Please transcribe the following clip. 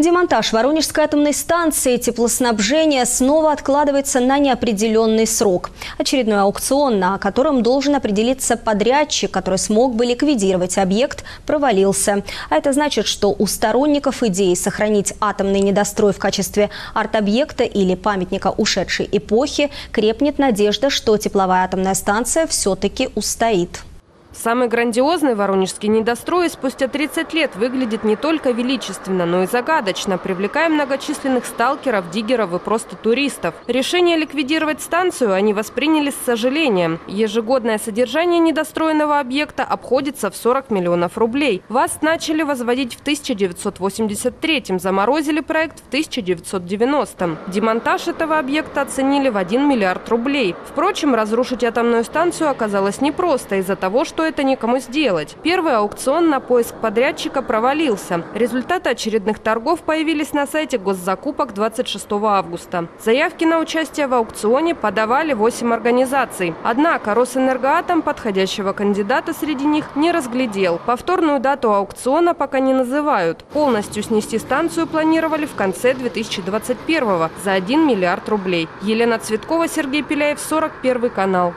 Демонтаж Воронежской атомной станции теплоснабжения снова откладывается на неопределенный срок. Очередной аукцион, на котором должен определиться подрядчик, который смог бы ликвидировать объект, провалился. А это значит, что у сторонников идеи сохранить атомный недострой в качестве арт-объекта или памятника ушедшей эпохи крепнет надежда, что тепловая атомная станция все-таки устоит. Самый грандиозный воронежский недострой спустя 30 лет выглядит не только величественно, но и загадочно, привлекая многочисленных сталкеров, диггеров и просто туристов. Решение ликвидировать станцию они восприняли с сожалением. Ежегодное содержание недостроенного объекта обходится в 40 миллионов рублей. ВАЗ начали возводить в 1983-м, заморозили проект в 1990-м. Демонтаж этого объекта оценили в 1 миллиард рублей. Впрочем, разрушить атомную станцию оказалось непросто из-за того, что это некому сделать. Первый аукцион на поиск подрядчика провалился. Результаты очередных торгов появились на сайте госзакупок 26 августа. Заявки на участие в аукционе подавали 8 организаций. Однако Росэнергоатом подходящего кандидата среди них не разглядел. Повторную дату аукциона пока не называют. Полностью снести станцию планировали в конце 2021 за 1 миллиард рублей. Елена Цветкова, Сергей Пеляев, 41 канал.